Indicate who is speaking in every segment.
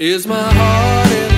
Speaker 1: Is my heart in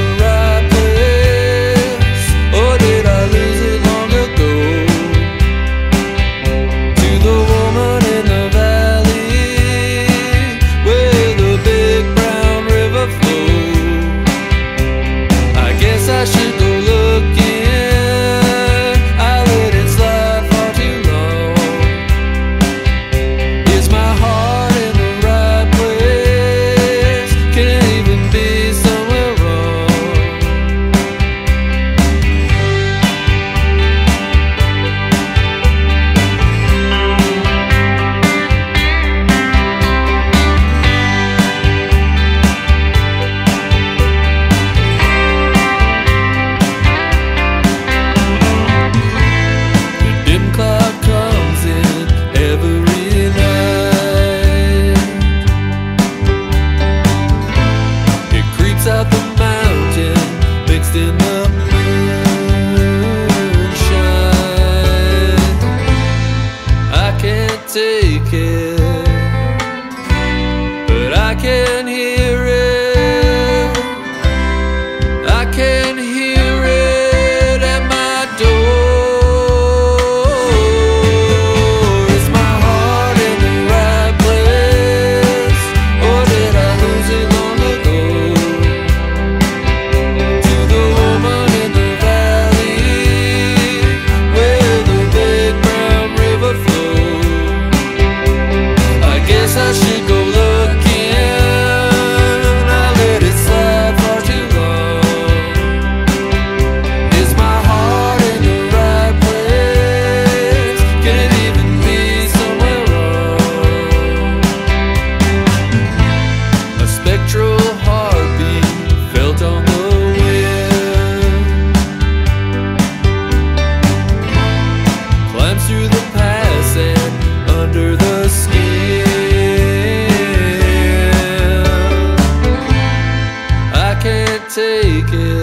Speaker 1: I can hear. through the past and under the skin. I can't take it.